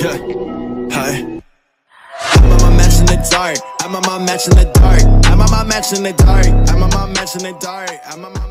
Yeah, hi. I'm on my match in the dark. I'm on my match in the dark. I'm on my match in the dark. I'm on my match in the dark. I'm on my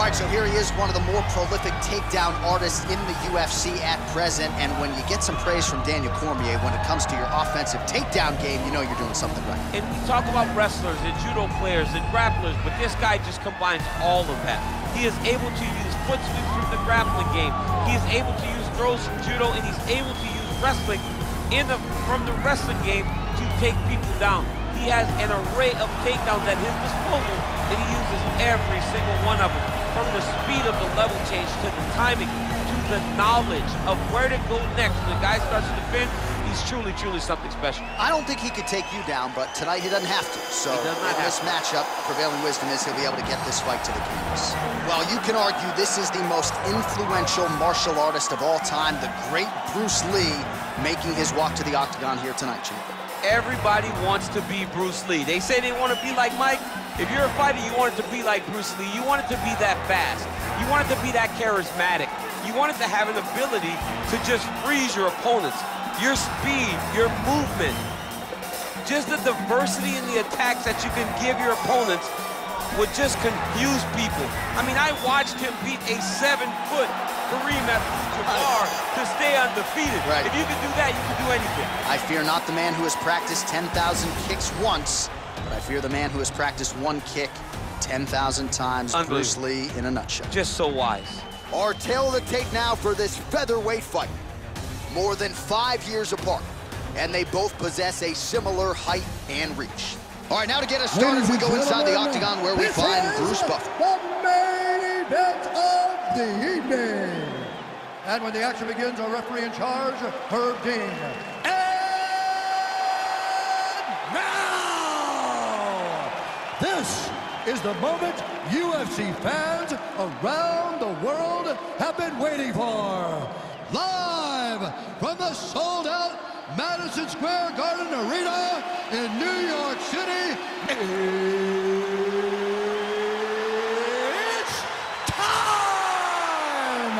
All right, so here he is, one of the more prolific takedown artists in the UFC at present. And when you get some praise from Daniel Cormier when it comes to your offensive takedown game, you know you're doing something right. And we talk about wrestlers and judo players and grapplers, but this guy just combines all of that. He is able to use foot sweeps from the grappling game. He is able to use throws from judo, and he's able to use wrestling in the from the wrestling game to take people down. He has an array of takedowns at his disposal, and he uses every single one of them. From the speed of the level change to the timing to the knowledge of where to go next. When the guy starts to defend, he's truly, truly something special. I don't think he could take you down, but tonight he doesn't have to. So He does not in this matchup, prevailing wisdom is he'll be able to get this fight to the canvas. Well, you can argue this is the most influential martial artist of all time, the great Bruce Lee, making his walk to the octagon here tonight, champ. Everybody wants to be Bruce Lee. They say they want to be like Mike. If you're a fighter, you want it to be like Bruce Lee. You want it to be that fast. You want it to be that charismatic. You want it to have an ability to just freeze your opponents. Your speed, your movement, just the diversity in the attacks that you can give your opponents would just confuse people. I mean, I watched him beat a seven-foot Kareem Abdul-Jabbar to stay undefeated. Right. If you can do that, you can do anything. I fear not the man who has practiced 10,000 kicks once, but I fear the man who has practiced one kick 10,000 times. Bruce Lee in a nutshell. Just so wise. Our tale of the tape now for this featherweight fight. More than five years apart, and they both possess a similar height and reach. All right, now to get us started, we go inside the octagon where we this find is Bruce Buffer. The main event of the evening. And when the action begins, our referee in charge, Herb Dean. And now, this is the moment UFC fans around the world have been waiting for. Live from the sold-out Madison Square Garden Arena in New York City, it's time!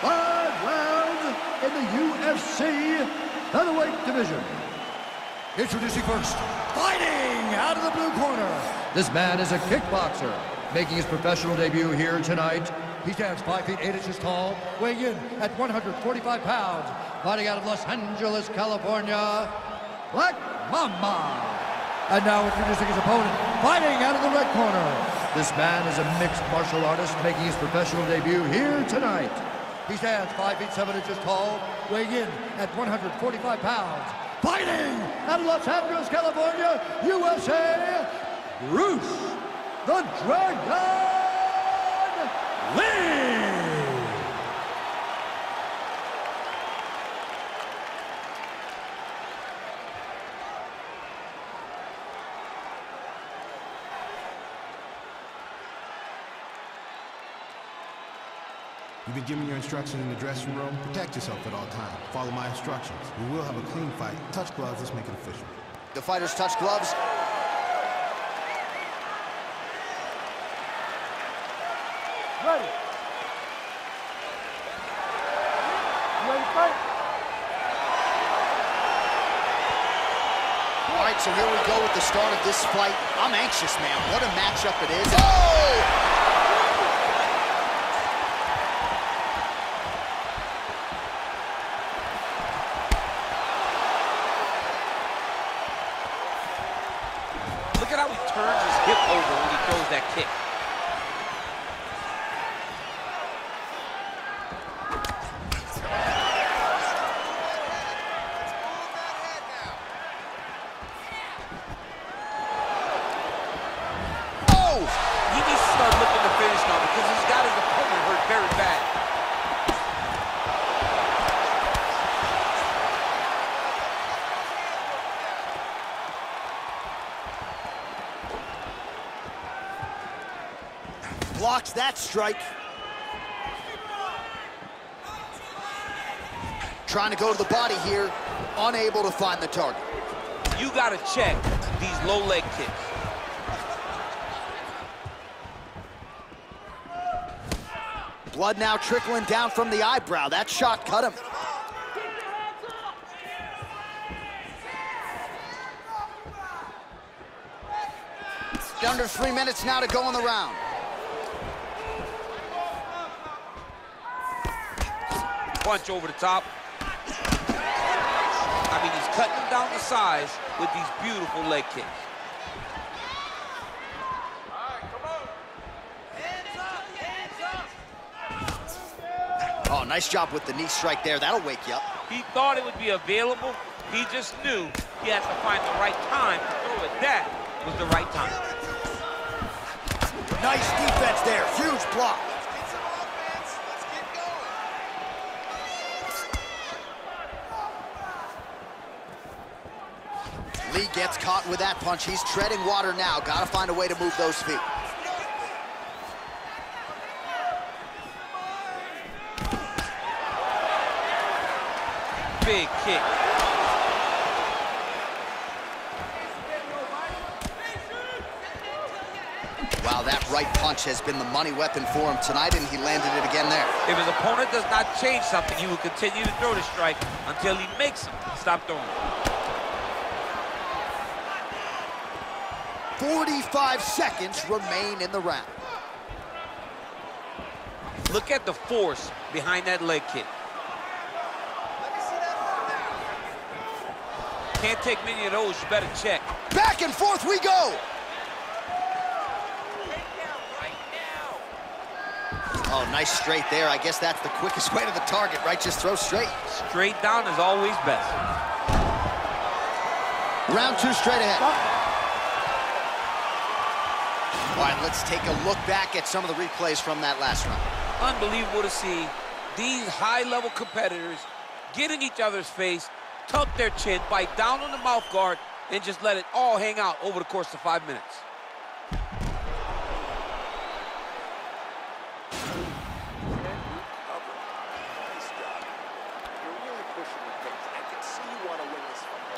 Five rounds in the UFC featherweight division. Introducing first, fighting out of the blue corner. This man is a kickboxer, making his professional debut here tonight. He stands 5 feet 8 inches tall, weighing in at 145 pounds, fighting out of Los Angeles, California, Black Mamba. And now introducing his opponent, fighting out of the red corner. This man is a mixed martial artist making his professional debut here tonight. He stands 5 feet 7 inches tall, weighing in at 145 pounds, fighting out of Los Angeles, California, USA, Bruce the Dragon Lee. You've been given your instructions in the dressing room. Protect yourself at all times. Follow my instructions. We will have a clean fight. Touch gloves. Let's make it official. The fighters touch gloves. Ready. Ready fight? All right, so here we go with the start of this fight. I'm anxious, man. What a matchup it is. Oh! blocks that strike. Trying to go to the body here, unable to find the target. You got to check these low leg kicks. Blood now trickling down from the eyebrow. That shot cut him. Under three minutes now to go in the round. Punch over the top. I mean, he's cutting him down the size with these beautiful leg kicks. Oh, nice job with the knee strike there. That'll wake you up. He thought it would be available. He just knew he had to find the right time to throw it. That was the right time. Nice defense there. Huge block. Lee gets caught with that punch. He's treading water now. Got to find a way to move those feet. Big kick. Wow, that right punch has been the money weapon for him tonight, and he landed it again there. If his opponent does not change something, he will continue to throw the strike until he makes him stop throwing. 45 seconds remain in the round. Look at the force behind that leg kick. Can't take many of those, you better check. Back and forth we go. Oh, nice straight there. I guess that's the quickest way to the target, right? Just throw straight. Straight down is always best. Round two straight ahead. All right, let's take a look back at some of the replays from that last round. Unbelievable to see these high-level competitors get in each other's face, tuck their chin, bite down on the mouth guard, and just let it all hang out over the course of five minutes.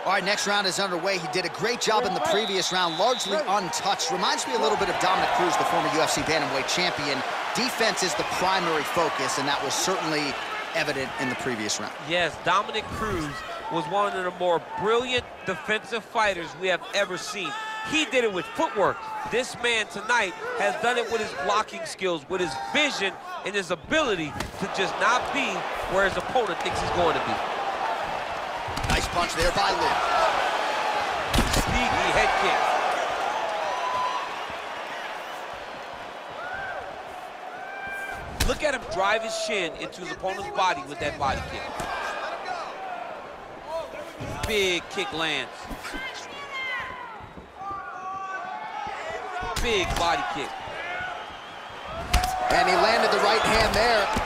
All right, next round is underway. He did a great job in the previous round, largely untouched. Reminds me a little bit of Dominick Cruz, the former UFC bantamweight champion. Defense is the primary focus, and that was certainly evident in the previous round. Yes, Dominick Cruz was one of the more brilliant defensive fighters we have ever seen. He did it with footwork. This man tonight has done it with his blocking skills, with his vision, and his ability to just not be where his opponent thinks he's going to be. Nice punch there by Lynn. Sneaky head kick. Look at him drive his shin into his opponent's body with that body kick. Big kick lands. Big body kick. And he landed the right hand there.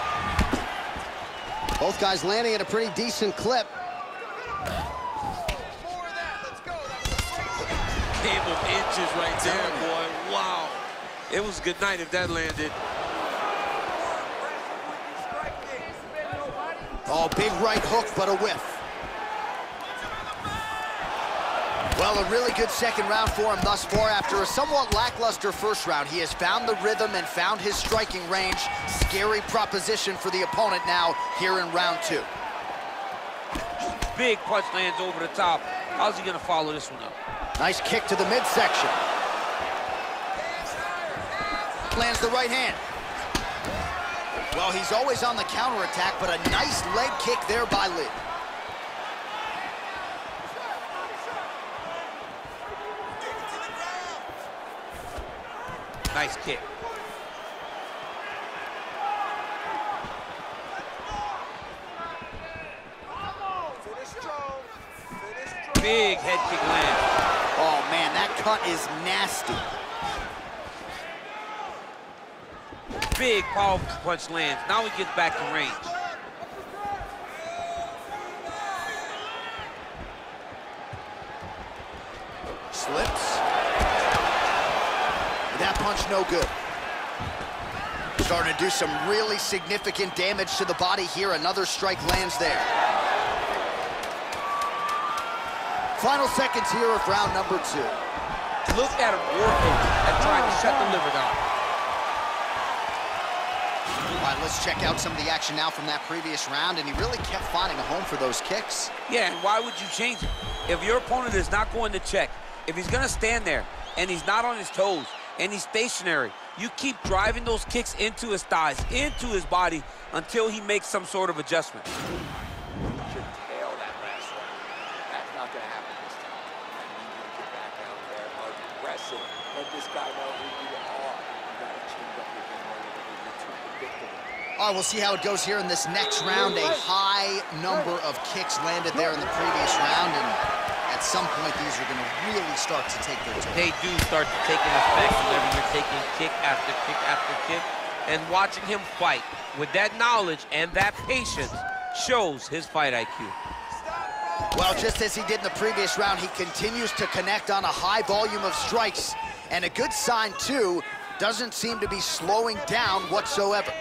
Both guys landing at a pretty decent clip. Game of inches right there, boy. Wow. It was a good night if that landed. Oh, big right hook, but a whiff. Well, a really good second round for him thus far. After a somewhat lackluster first round, he has found the rhythm and found his striking range. Scary proposition for the opponent now here in round two. Big punch lands over the top. How's he going to follow this one up? Nice kick to the midsection. Lands the right hand. Well, he's always on the counterattack, but a nice leg kick there by Lee. Nice kick. Big head kick lands. Oh, man, that cut is nasty. Big, powerful punch lands. Now he gets back to range. Slips. That punch no good. Starting to do some really significant damage to the body here. Another strike lands there. Final seconds here of round number two. Look at him working and trying to shut the oh, liver down. All right, let's check out some of the action now from that previous round, and he really kept finding a home for those kicks. Yeah, and why would you change it? If your opponent is not going to check, if he's going to stand there and he's not on his toes and he's stationary, you keep driving those kicks into his thighs, into his body until he makes some sort of adjustment. Let this guy know who you are. All right, we'll see how it goes here in this next round. A high number of kicks landed there in the previous round, and at some point, these are going to really start to take their toll. They do start to take an effect whenever you're taking kick after kick after kick. And watching him fight with that knowledge and that patience shows his fight IQ. Well, just as he did in the previous round, he continues to connect on a high volume of strikes. And a good sign, too, doesn't seem to be slowing down whatsoever.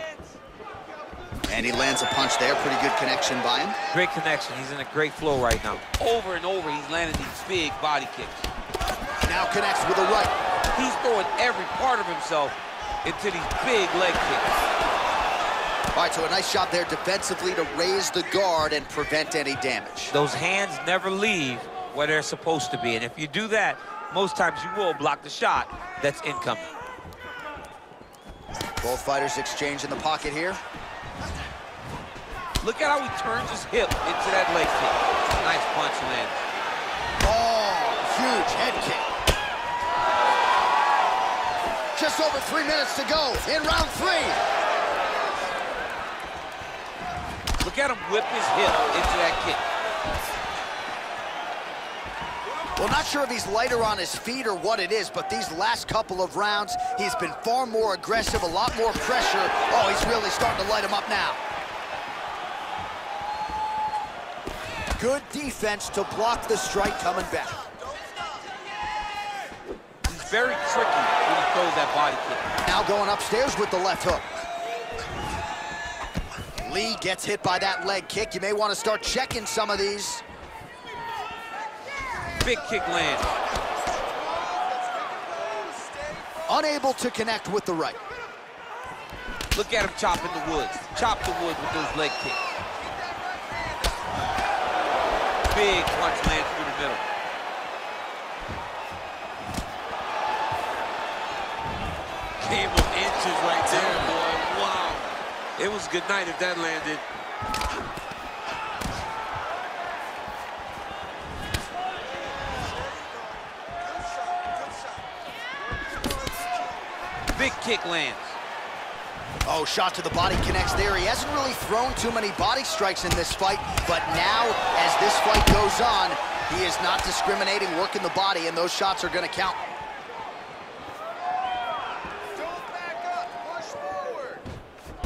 And he lands a punch there. Pretty good connection by him. Great connection. He's in a great flow right now. Over and over, he's landing these big body kicks. Now connects with a right. He's throwing every part of himself into these big leg kicks. All right, so a nice job there defensively to raise the guard and prevent any damage. Those hands never leave where they're supposed to be. And if you do that, most times you will block the shot that's incoming. Both fighters exchange in the pocket here. Look at how he turns his hip into that leg kick. Nice punch lands. Oh, huge head kick. Just over three minutes to go in round three. Look at him whip his hip into that kick. Well, not sure if he's lighter on his feet or what it is, but these last couple of rounds, he's been far more aggressive, a lot more pressure. Oh, he's really starting to light him up now. Good defense to block the strike coming back. He's very tricky when he throws that body kick. Now going upstairs with the left hook. Lee gets hit by that leg kick. You may want to start checking some of these. Big kick lands. Unable to connect with the right. Look at him chopping the wood. Chop the wood with those leg kicks. Big punch lands through the middle. Game of inches right there, boy. Wow. It was good night if that landed. Big kick lands. Oh, shot to the body connects there. He hasn't really thrown too many body strikes in this fight, but now, as this fight goes on, he is not discriminating, working the body, and those shots are going to count.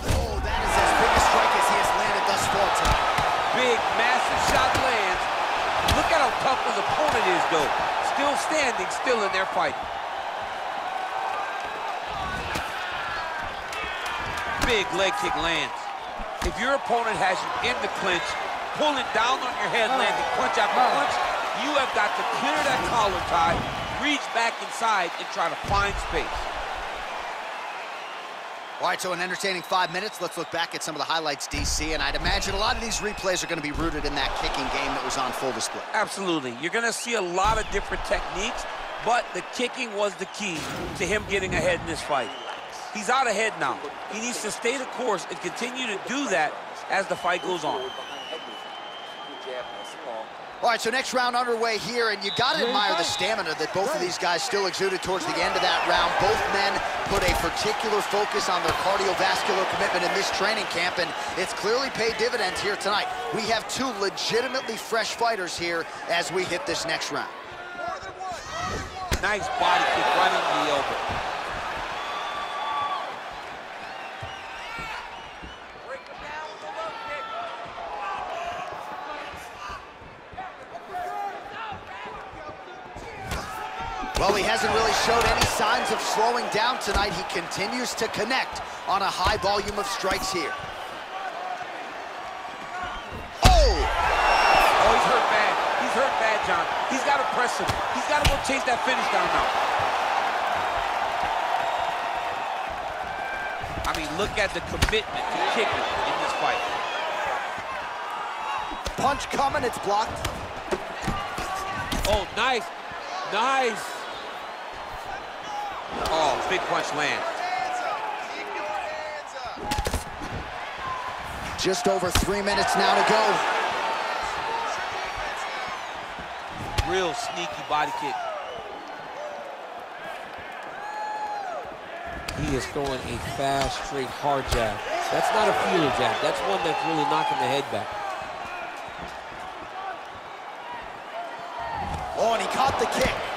Oh, that is as big a strike as he has landed thus far tonight. Big, massive shot lands. Look at how tough his opponent is, though. Still standing, still in their fight. Big leg kick lands. If your opponent has you in the clinch, pulling down on your head, landing punch after punch, you have got to clear that collar tie, reach back inside, and try to find space. All right, so an entertaining five minutes. Let's look back at some of the highlights, DC, and I'd imagine a lot of these replays are going to be rooted in that kicking game that was on full display. Absolutely. You're going to see a lot of different techniques, but the kicking was the key to him getting ahead in this fight. He's out ahead now. He needs to stay the course and continue to do that as the fight goes on. Good jab, nice and long. All right, so next round underway here, and you got to admire the stamina that both of these guys still exuded towards the end of that round. Both men put a particular focus on their cardiovascular commitment in this training camp, and it's clearly paid dividends here tonight. We have two legitimately fresh fighters here as we hit this next round. Nice body kick right into the elbow. Showed any signs of slowing down tonight. He continues to connect on a high volume of strikes here. Oh! Oh, he's hurt bad. He's hurt bad, John. He's got to press him. He's got to go chase that finish down now. I mean, look at the commitment to kicking in this fight. Punch coming, it's blocked. Oh, nice. Nice. Big punch lands. Just over three minutes now to go. Real sneaky body kick. He is throwing a fast, straight, hard jab. That's not a feeler jab. That's one that's really knocking the head back. Oh, and he caught the kick.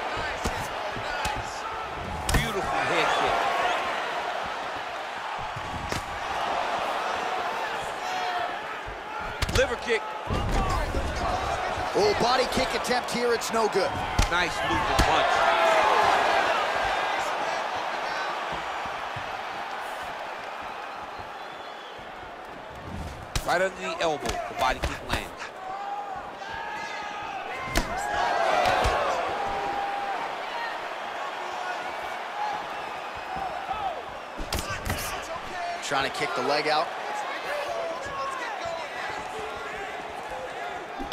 Oh, body kick attempt here, it's no good. Nice move looping punch. Right under the elbow, the body kick lands. Trying to kick the leg out.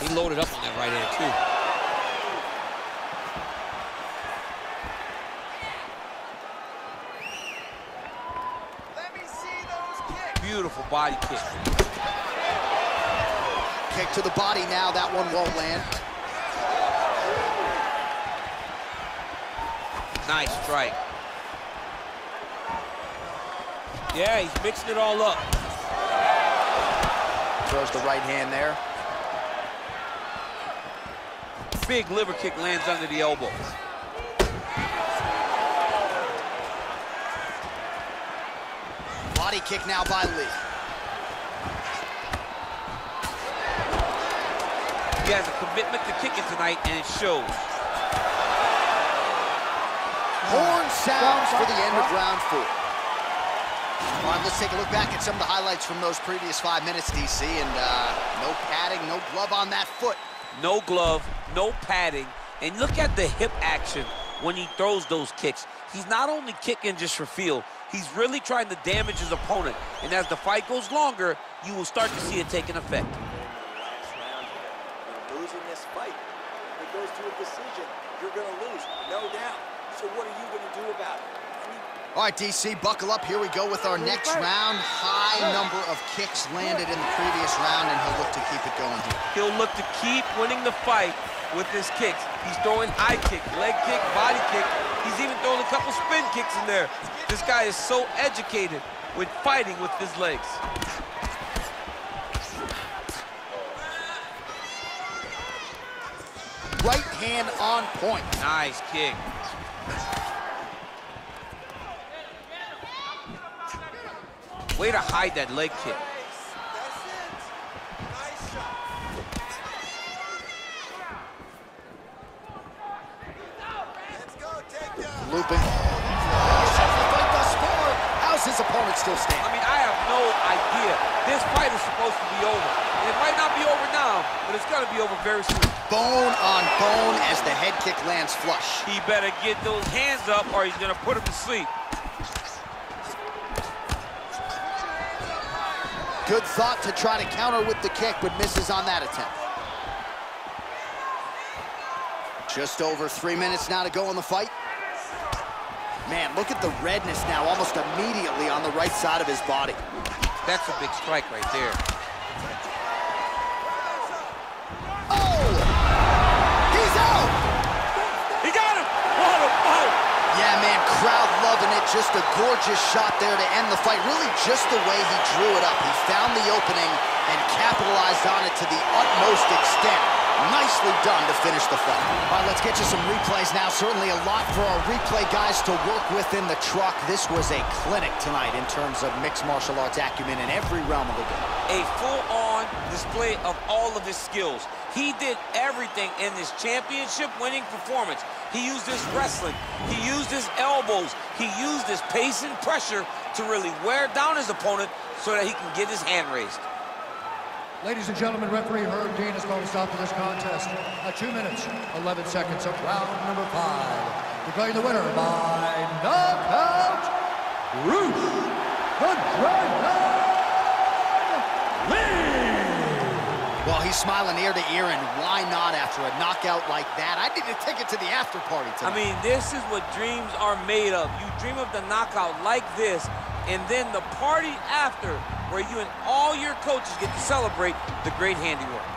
He loaded up that right hand, too. Beautiful body kick. Kick to the body now, that one won't land. Nice strike. Yeah, he's mixing it all up. Throws the right hand there. Big liver kick lands under the elbow. Body kick now by Lee. He has a commitment to kicking tonight, and it shows. Horn sounds for the end of round four. All right, let's take a look back at some of the highlights from those previous five minutes, DC, and uh, no padding, no glove on that foot. No glove, no padding, and look at the hip action when he throws those kicks. He's not only kicking just for feel, he's really trying to damage his opponent. And as the fight goes longer, you will start to see it taking effect. last round here. You're losing this fight. If it goes to a decision, you're going to lose, no doubt. So what are you going to do about it? All right, DC, buckle up. Here we go with our next round. High number of kicks landed in the previous round, and he'll look to keep it going here. He'll look to keep winning the fight with his kicks. He's throwing high kick, leg kick, body kick. He's even throwing a couple spin kicks in there. This guy is so educated with fighting with his legs. Right hand on point. Nice kick. Way to hide that leg kick. Looping. Fight thus far. How's his opponent still standing? I mean, I have no idea. This fight is supposed to be over. And it might not be over now, but it's gonna be over very soon. Bone on bone as the head kick lands flush. He better get those hands up or he's gonna put him to sleep. Good thought to try to counter with the kick, but misses on that attempt. Just over three minutes now to go in the fight. Man, look at the redness now almost immediately on the right side of his body. That's a big strike right there. Oh! He's out! He got him! What a fight! Yeah, man, crowd loving it. Just a gorgeous shot there to end the fight. Really just the way he drew it up. He found the opening and capitalized on it to the utmost extent. Nicely done to finish the fight. All right, let's get you some replays now. Certainly a lot for our replay guys to work with in the truck. This was a clinic tonight in terms of mixed martial arts acumen in every realm of the game. A full-on display of all of his skills. He did everything in this championship winning performance. He used his wrestling. He used his elbows. He used his pace and pressure to really wear down his opponent so that he can get his hand raised. Ladies and gentlemen, referee Herb Dean has called a stop to this contest at 2 minutes, 11 seconds of round number 5. Declaring the winner by knockout, Bruce the Dragon Lee! Well, he's smiling ear to ear, and why not after a knockout like that? I need to take it to the after party tonight. I mean, this is what dreams are made of. You dream of the knockout like this, and then the party after where you and all your coaches get to celebrate the great handiwork.